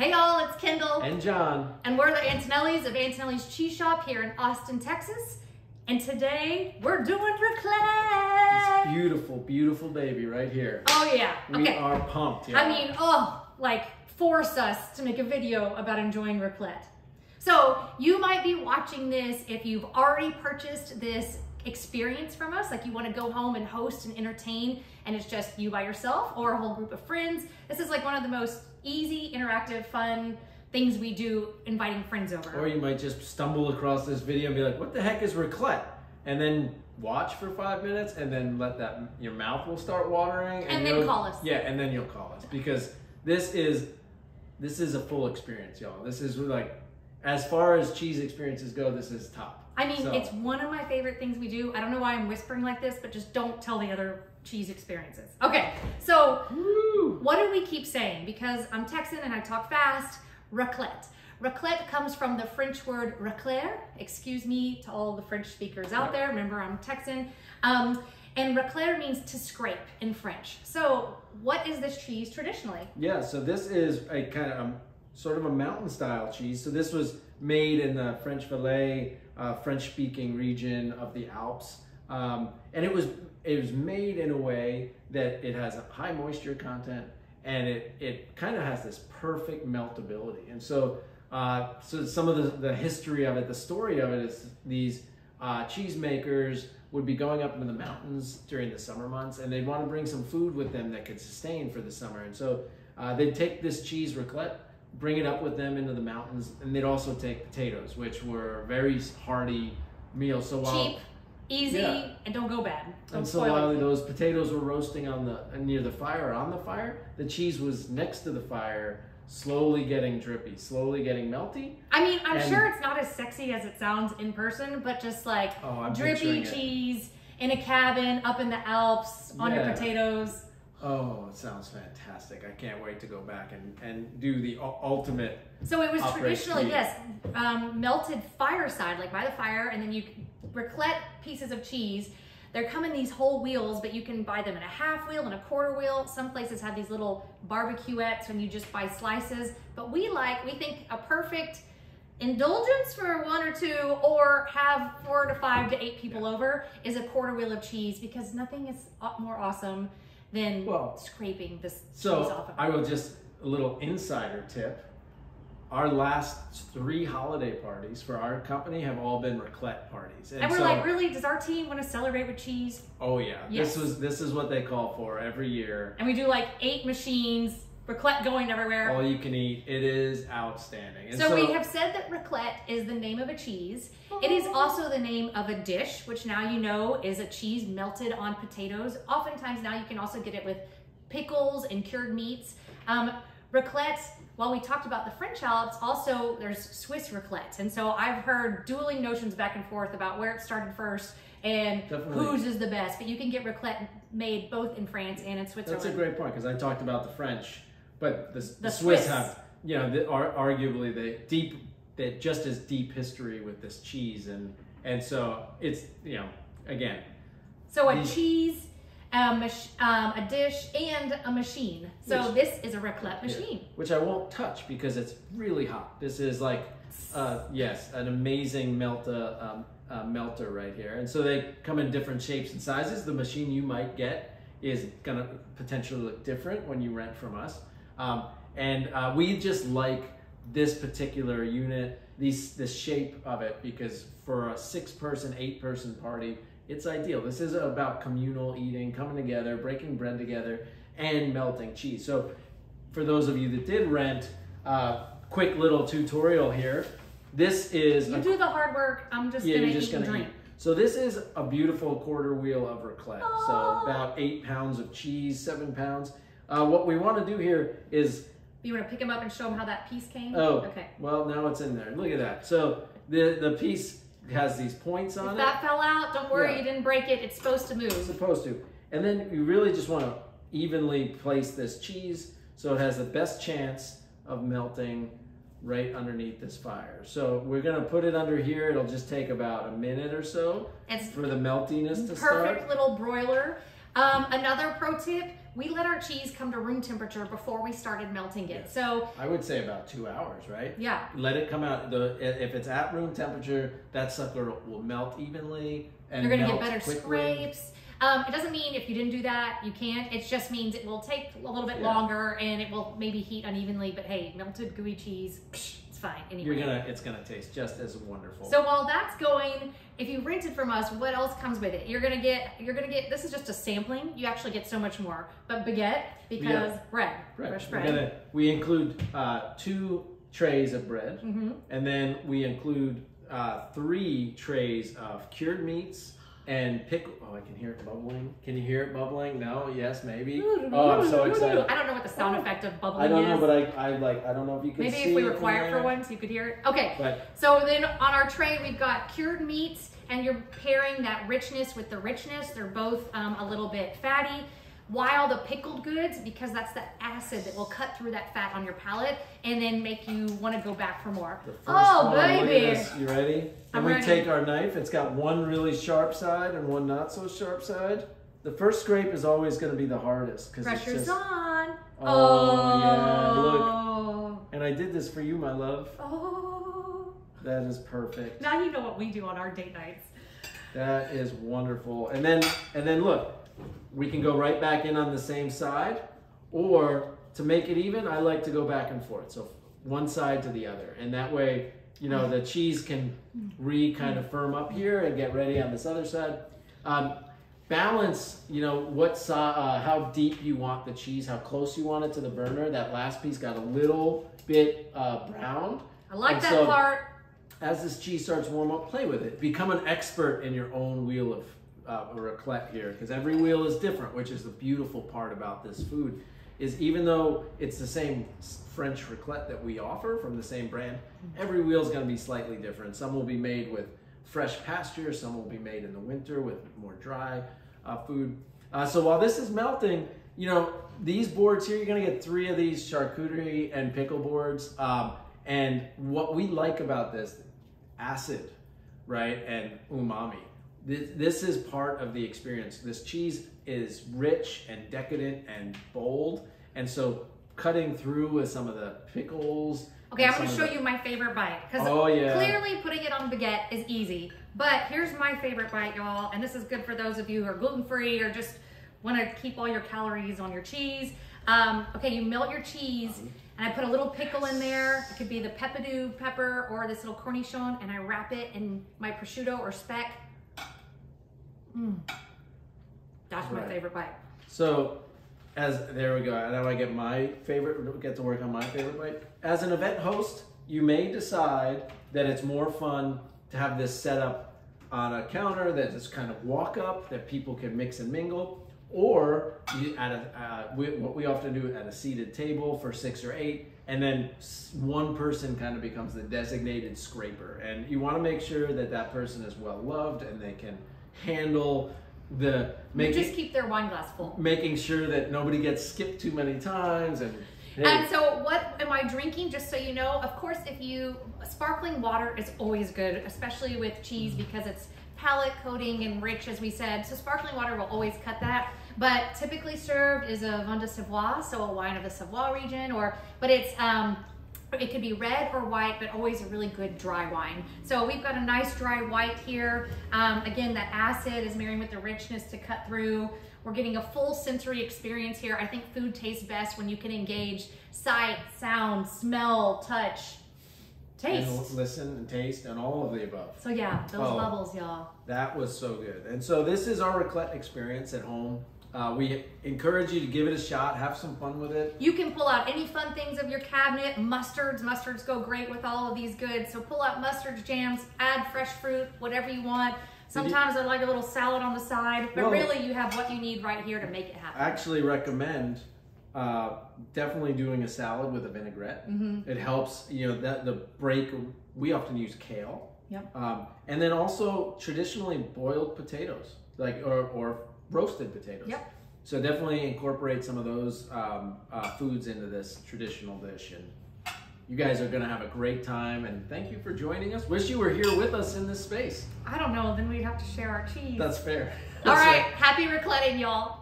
Hey y'all, it's Kendall. And John. And we're the Antonellis of Antonelli's Cheese Shop here in Austin, Texas. And today we're doing raclette. This beautiful, beautiful baby right here. Oh yeah. We okay. are pumped. Yeah. I mean, oh, like force us to make a video about enjoying raclette. So you might be watching this if you've already purchased this experience from us, like you want to go home and host and entertain, and it's just you by yourself or a whole group of friends. This is like one of the most easy, interactive, fun things we do inviting friends over. Or you might just stumble across this video and be like, what the heck is raclette? And then watch for five minutes and then let that, your mouth will start watering. And, and then call us. Yeah, and then you'll call us because this is, this is a full experience, y'all. This is like, as far as cheese experiences go, this is top. I mean, So- it's one of my favorite things we do. I don't know why I'm whispering like this, but just don't tell the other cheese experiences. Okay, so! What do we keep saying? Because I'm Texan and I talk fast, raclette. Raclette comes from the French word racler. Excuse me to all the French speakers out there. Remember, I'm Texan. Um, and racler means to scrape in French. So what is this cheese traditionally? Yeah, so this is a kind of um, sort of a mountain style cheese. So this was made in the French Valais, uh, French speaking region of the Alps. Um, and it was it was made in a way that it has a high moisture content and it, it kind of has this perfect meltability. And so uh, so some of the, the history of it, the story of it is these uh, cheesemakers would be going up into the mountains during the summer months and they'd want to bring some food with them that could sustain for the summer. And so uh, they'd take this cheese raclette, bring it up with them into the mountains, and they'd also take potatoes, which were very hearty meals. So while Cheap, easy, Yeah. and don't go bad. Don't and so while those potatoes were roasting on the near the fire or on the fire, the cheese was next to the fire, slowly getting drippy, slowly getting melty. I mean, I'm And- sure it's not as sexy as it sounds in person, but just like Oh, drippy picturing it. cheese in a cabin up in the Alps on your potatoes. Oh, it sounds fantastic! I can't wait to go back and, and do the ultimate. So it was traditionally, cheese. yes, um, melted fireside, like by the fire, and then you raclette pieces of cheese. They're coming these whole wheels, but you can buy them in a half wheel and a quarter wheel. Some places have these little barbecuettes when you just buy slices. But we like, we think a perfect indulgence for one or two or have four to five to eight people over is a quarter wheel of cheese because nothing is more awesome than Well, scraping this cheese So off of I will just a little insider tip. Our last three holiday parties for our company have all been raclette parties, And we're so, like, really, does our team want to celebrate with cheese? oh yeah, Yes. this was this is what they call for every year. And we do like eight machines, raclette going everywhere. All you can eat. It is outstanding. And so, we have said that raclette is the name of a cheese. It is also the name of a dish, which now you know is a cheese melted on potatoes. Oftentimes now you can also get it with pickles and cured meats. Um, raclette, while we talked about the French Alps, also there's Swiss raclette. And so I've heard dueling notions back and forth about where it started first and Definitely. whose is the best. But you can get raclette made both in France and in Switzerland. That's a great point because I talked about the French, but the, the, The Swiss, Swiss. have, you know, the, are arguably the deep, the just as deep history with this cheese, and and so it's you know again, So a cheese, a, mach- um, a dish, and a machine. So Which- this is a raclette machine. which I won't touch because it's really hot. This is like, uh, yes, an amazing melter um, uh, melter right here, and so they come in different shapes and sizes. The machine you might get is gonna potentially look different when you rent from us, um, and uh, we just like this particular unit, these the shape of it because for a six-person, eight-person party, it's ideal. This is about communal eating, coming together, breaking bread together, and melting cheese. So for those of you that did rent, uh, quick little tutorial here. This is You a, do the hard work. I'm just yeah, gonna you're eat just gonna drink. eat. So this is a beautiful quarter wheel of raclette. Oh. So about eight pounds of cheese, seven pounds. Uh, what we want to do here is You want to pick them up and show them how that piece came? oh, okay. well now it's in there. Look at that. So the the piece has these points on If it. that fell out, don't worry, Yeah. you didn't break it. It's supposed to move. It's supposed to. And then you really just want to evenly place this cheese so it has the best chance of melting right underneath this fire. So we're gonna put it under here. It'll just take about a minute or so It's for the meltiness to perfect start. Perfect little broiler. Um, another pro tip, we let our cheese come to room temperature before we started melting it. Yeah. So I would say about two hours, right? yeah, Let it come out. The if it's at room temperature, that sucker will melt evenly and you're gonna get better quickly. scrapes. Um, it doesn't mean if you didn't do that, you can't. It just means it will take a little bit Yeah. longer and it will maybe heat unevenly. But hey, melted gooey cheese, psh, it's fine anyway. You're gonna. It's gonna taste just as wonderful. So while that's going, if you rent it from us, what else comes with it? You're gonna get, you're gonna get. This is just a sampling. You actually get so much more. But baguette because bread, Right. fresh bread. gonna we include uh, two trays of bread, hmm and then we include uh, three trays of cured meats and pick. Oh, I can hear it bubbling. Can you hear it bubbling? No. Yes. Maybe. Oh, I'm so excited. I don't know what the sound effect of bubbling is. I don't is. know, but I, I like. I don't know if you can Maybe if we it were quiet for once, you could hear it. Okay. But So then on our tray, we've got cured meats, and you're pairing that richness with the richness. They're both um, a little bit fatty. While the pickled goods, because that's the acid that will cut through that fat on your palate and then make you want to go back for more. the first Oh, one, baby. You ready? I'm and we ready. take our knife. It's got one really sharp side and one not so sharp side. The first scrape is always going to be the hardest because it's Pressure's just. on. Oh, yeah, look. Oh. And I did this for you, my love. Oh. That is perfect. Now you know what we do on our date nights. That is wonderful. And then and then look, we can go right back in on the same side, or to make it even, I like to go back and forth. So one side to the other, and that way, you know, the cheese can re kind of firm up here and get ready on this other side. Um, balance, you know, what uh, how deep you want the cheese, how close you want it to the burner. That last piece got a little bit uh, browned. I like And that so- part. as this cheese starts to warm up, play with it. Become an expert in your own wheel of uh, raclette here, because every wheel is different, which is the beautiful part about this food. Is even though it's the same French raclette that we offer from the same brand, every wheel is going to be slightly different. Some will be made with fresh pasture, some will be made in the winter with more dry uh, food. Uh, so while this is melting, you know these boards here, you're going to get three of these charcuterie and pickle boards. Um, and what we like about this, acid, right, and umami. This, this is part of the experience. This cheese is rich and decadent and bold, and so cutting through with some of the pickles. Okay, I'm gonna show the- you my favorite bite because Oh yeah. clearly putting it on baguette is easy. But here's my favorite bite, y'all, and this is good for those of you who are gluten free or just want to keep all your calories on your cheese. Um, okay, you melt your cheese, and I put a little pickle in there. It could be the peppadew pepper or this little cornichon, and I wrap it in my prosciutto or speck. Mm. That's my favorite bite. So, as there we go. Now I get my favorite. Get to work on my favorite bite. As an event host, you may decide that it's more fun to have this set up on a counter that is just kind of walk up that people can mix and mingle, or you, at a uh, we, what we often do at a seated table for six or eight, and then one person kind of becomes the designated scraper, and you want to make sure that that person is well loved and they can handle the making just keep their wine glass full. making sure that nobody gets skipped too many times and hey, And so, what am I drinking? Just so you know, of course, if you sparkling water is always good, especially with cheese because it's palate coating and rich, as we said. So, sparkling water will always cut that. But typically served is a vin de Savoie, so a wine of the Savoie region, or but it's um, it could be red or white, but always a really good dry wine. So we've got a nice dry white here. Um, again, that acid is marrying with the richness to cut through. We're getting a full sensory experience here. I think food tastes best when you can engage sight, sound, smell, touch, and taste. listen and taste and all of the above. So yeah, those Oh. bubbles, y'all. That was so good. And so this is our raclette experience at home. Uh, we encourage you to give it a shot, have some fun with it. You can pull out any fun things of your cabinet. Mustards, mustards go great with all of these goods. So pull out mustards, jams, add fresh fruit, whatever you want. Sometimes I like a little salad on the side, but Well- really you have what you need right here to make it happen. I actually recommend uh, definitely doing a salad with a vinaigrette. Mm-hmm. It helps, you know, that the break. We often use kale. Yep. Um, and then also traditionally boiled potatoes, like or, or roasted potatoes. Yep. So definitely incorporate some of those um, uh, foods into this traditional dish, and you guys are gonna have a great time. And thank you for joining us. Wish you were here with us in this space. I don't know, then we'd have to share our cheese. That's fair. all That's right, happy racletting, y'all.